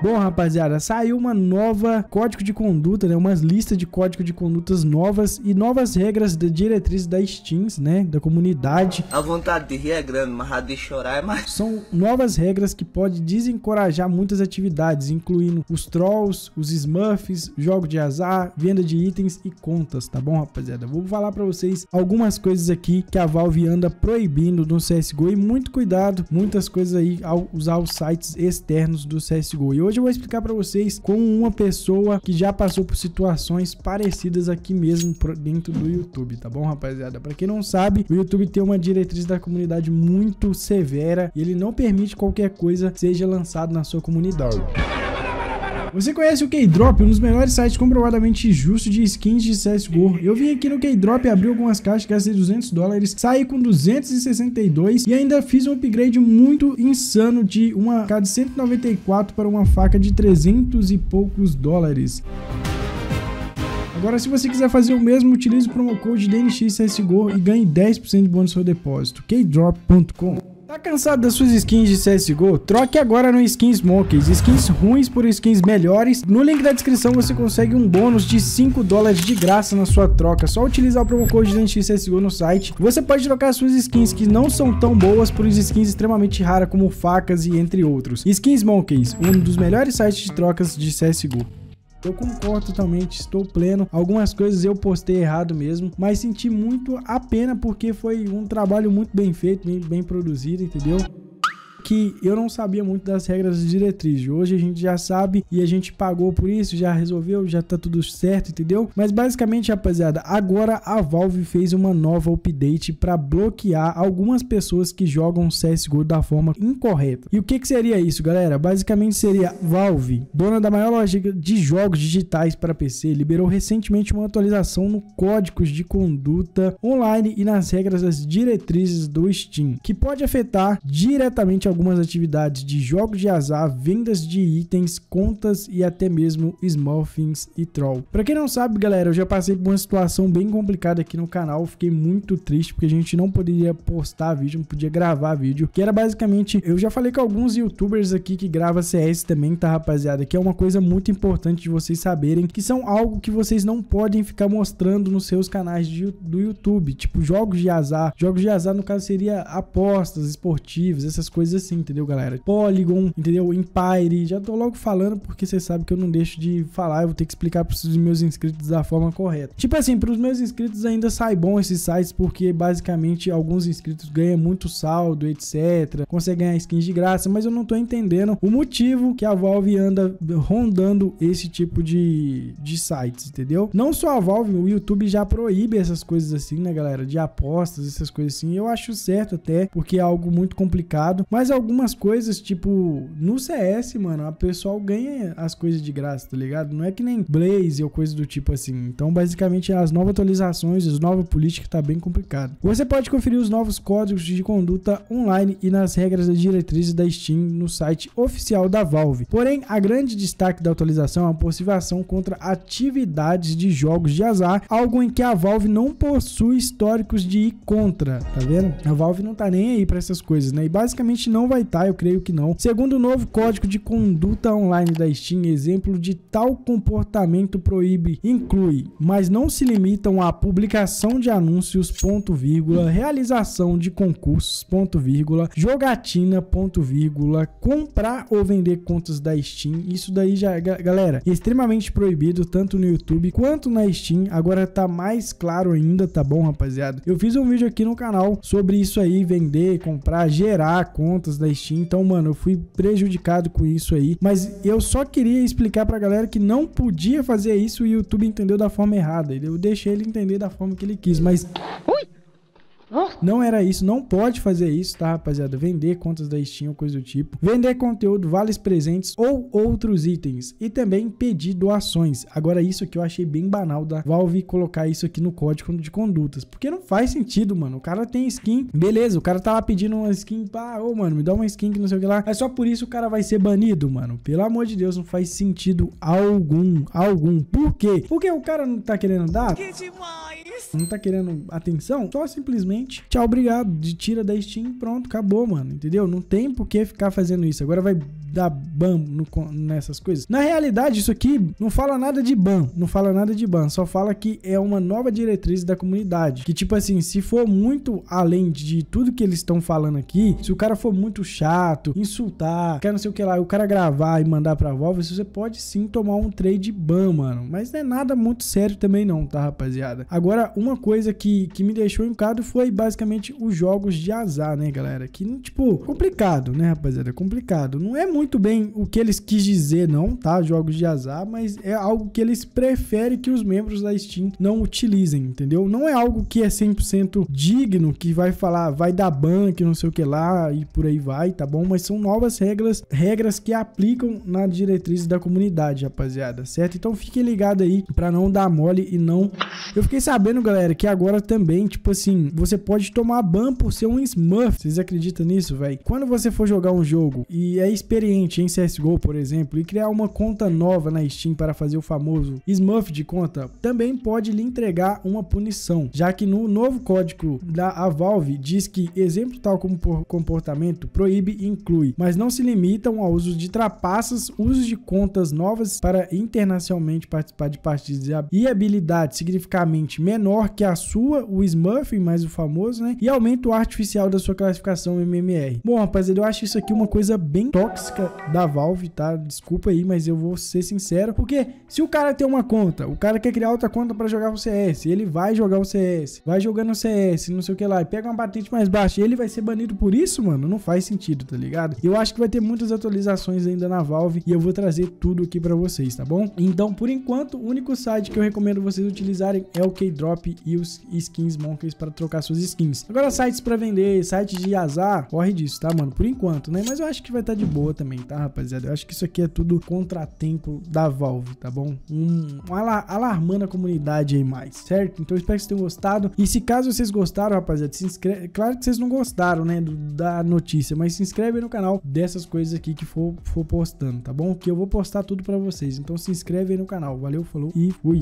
Bom, rapaziada, saiu uma nova código de conduta, né? Umas listas de código de condutas novas e novas regras da diretriz da Steams, né? Da comunidade. A vontade de rir é grande, mas a de chorar é mais. São novas regras que podem desencorajar muitas atividades, incluindo os trolls, os smurfs, jogo de azar, venda de itens e contas, tá bom, rapaziada? Vou falar para vocês algumas coisas aqui que a Valve anda proibindo no CSGO e muito cuidado, muitas coisas aí ao usar os sites externos do CSGO. E hoje eu vou explicar para vocês como uma pessoa que já passou por situações parecidas aqui mesmo dentro do YouTube, tá bom, rapaziada? Para quem não sabe, o YouTube tem uma diretriz da comunidade muito severa e ele não permite qualquer coisa seja lançado na sua comunidade. Você conhece o Keydrop, um dos melhores sites comprovadamente justos de skins de CSGO. Eu vim aqui no Keydrop, abri algumas caixas, gastei 200 dólares, saí com 262 e ainda fiz um upgrade muito insano de uma K de 194 para uma faca de 300 e poucos dólares. Agora, se você quiser fazer o mesmo, utilize o promo code DNXCSGO e ganhe 10% de bônus no seu depósito. keydrop.com Tá cansado das suas skins de CSGO? Troque agora no Skins Monkeys. Skins ruins por skins melhores. No link da descrição você consegue um bônus de 5 dólares de graça na sua troca. Só utilizar o promo code de CSGO no site. Você pode trocar suas skins que não são tão boas por skins extremamente raras como facas e entre outros. Skins Monkeys, um dos melhores sites de trocas de CSGO. Eu concordo totalmente, estou pleno. Algumas coisas eu postei errado mesmo, mas senti muito a pena porque foi um trabalho muito bem feito, bem, produzido, entendeu? Que eu não sabia muito das regras de diretriz. Hoje a gente já sabe e a gente pagou por isso, já resolveu, já tá tudo certo, entendeu? Mas basicamente, rapaziada, agora a Valve fez uma nova update para bloquear algumas pessoas que jogam CSGO da forma incorreta. E o que que seria isso, galera? Basicamente seria Valve, dona da maior loja de jogos digitais para PC, liberou recentemente uma atualização no códigos de conduta online e nas regras das diretrizes do Steam, que pode afetar diretamente algumas atividades de jogos de azar, vendas de itens, contas e até mesmo smurfings e troll. Para quem não sabe, galera, eu já passei por uma situação bem complicada aqui no canal, fiquei muito triste porque a gente não poderia postar vídeo, não podia gravar vídeo, que era basicamente, eu já falei com alguns youtubers aqui que grava CS também, tá rapaziada, que é uma coisa muito importante de vocês saberem, que são algo que vocês não podem ficar mostrando nos seus canais de, do YouTube, tipo jogos de azar, jogos de azar no caso seria apostas esportivas, essas coisas assim, entendeu, galera? Polygon, entendeu? Empire. Já tô logo falando porque você sabe que eu não deixo de falar. Eu vou ter que explicar para os meus inscritos da forma correta. Tipo assim, para os meus inscritos ainda sai bom esses sites porque basicamente alguns inscritos ganham muito saldo, etc. Conseguem ganhar skins de graça, mas eu não tô entendendo o motivo que a Valve anda rondando esse tipo de, de sites, entendeu? Não só a Valve, o YouTube já proíbe essas coisas assim, né, galera? De apostas, essas coisas assim. Eu acho certo até, porque é algo muito complicado. Mas mas algumas coisas, tipo, no CS, mano, a pessoal ganha as coisas de graça, tá ligado? Não é que nem Blaze ou coisa do tipo assim. Então, basicamente, as novas atualizações, as novas políticas tá bem complicado. Você pode conferir os novos códigos de conduta online e nas regras e diretrizes da Steam no site oficial da Valve. Porém, a grande destaque da atualização é a possível ação contra atividades de jogos de azar, algo em que a Valve não possui históricos de ir contra, tá vendo? A Valve não tá nem aí para essas coisas, né? E basicamente não não vai estar, tá, eu creio que não. Segundo o novo código de conduta online da Steam, exemplo de tal comportamento proíbe, inclui, mas não se limitam à publicação de anúncios, ponto vírgula, realização de concursos, ponto vírgula, jogatina, ponto vírgula, comprar ou vender contas da Steam. Isso daí já, galera, extremamente proibido tanto no YouTube quanto na Steam. Agora tá mais claro ainda, tá bom, rapaziada? Eu fiz um vídeo aqui no canal sobre isso aí, vender, comprar, gerar contas da Steam. Então, mano, eu fui prejudicado com isso aí. Mas eu só queria explicar pra galera que não podia fazer isso e o YouTube entendeu da forma errada. Eu deixei ele entender da forma que ele quis, mas... Ui! Não era isso, não pode fazer isso, tá, rapaziada? Vender contas da Steam ou coisa do tipo. Vender conteúdo, vales presentes ou outros itens. E também pedir doações. Agora, isso aqui eu achei bem banal da Valve colocar isso aqui no código de condutas. Porque não faz sentido, mano. O cara tem skin, beleza, o cara tá lá pedindo uma skin, pá, ô, mano, me dá uma skin que não sei o que lá. É só por isso o cara vai ser banido, mano. Pelo amor de Deus, não faz sentido algum, algum. Por quê? Porque o cara não tá querendo dar? Que demais! Não tá querendo atenção, só simplesmente tchau, obrigado, de tira da Steam, pronto, acabou, mano, entendeu? Não tem por que ficar fazendo isso. Agora vai dar ban no, nessas coisas. Na realidade, isso aqui não fala nada de ban, não fala nada de ban, só fala que é uma nova diretriz da comunidade. Que tipo assim, se for muito além de tudo que eles estão falando aqui, se o cara for muito chato, insultar, quer não sei o que lá, o cara gravar e mandar pra Valve, você pode sim tomar um trade ban, mano. Mas não é nada muito sério também não, tá, rapaziada? Agora, uma coisa que, que me deixou encado foi basicamente os jogos de azar, né, galera? Que, tipo, complicado, né, rapaziada? Complicado. Não é muito bem o que eles quis dizer, não, tá? Jogos de azar, mas é algo que eles preferem que os membros da Steam não utilizem, entendeu? Não é algo que é 100% digno, que vai falar, vai dar ban, não sei o que lá e por aí vai, tá bom? Mas são novas regras, regras que aplicam na diretriz da comunidade, rapaziada, certo? Então fiquem ligados aí para não dar mole e não. Eu fiquei sabendo, galera, que agora também, tipo assim, você pode tomar ban por ser um Smurf. Vocês acreditam nisso, velho? Quando você for jogar um jogo e é experiente em CSGO, por exemplo, e criar uma conta nova na Steam para fazer o famoso Smurf de conta, também pode lhe entregar uma punição, já que no novo código da Valve diz que exemplo tal como comportamento proíbe e inclui, mas não se limitam ao uso de trapaças, uso de contas novas para internacionalmente participar de partidas e habilidade significativamente menor que a sua, o Smurf, mais o famoso, né? E aumento artificial da sua classificação MMR. Bom, rapaziada, eu acho isso aqui uma coisa bem tóxica da Valve, tá? Desculpa aí, mas eu vou ser sincero, porque se o cara tem uma conta, o cara quer criar outra conta para jogar o CS, ele vai jogar o CS, vai jogando o CS, não sei o que lá, e pega uma patente mais baixa, ele vai ser banido por isso, mano? Não faz sentido, tá ligado? Eu acho que vai ter muitas atualizações ainda na Valve e eu vou trazer tudo aqui para vocês, tá bom? Então, por enquanto, o único site que eu recomendo vocês utilizarem é o K-Drop e os Skins Monkeys para trocar suas skins. Agora, sites para vender, sites de azar, corre disso, tá, mano? Por enquanto, né? Mas eu acho que vai estar tá de boa também, tá, rapaziada? Eu acho que isso aqui é tudo contratempo da Valve, tá bom? Um, um alarmando a comunidade aí mais, certo? Então, eu espero que vocês tenham gostado. E se caso vocês gostaram, rapaziada, se inscreve. Claro que vocês não gostaram, né, do, da notícia, mas se inscreve no canal dessas coisas aqui que for, for postando, tá bom? Que eu vou postar tudo para vocês. Então, se inscreve aí no canal. Valeu, falou e fui.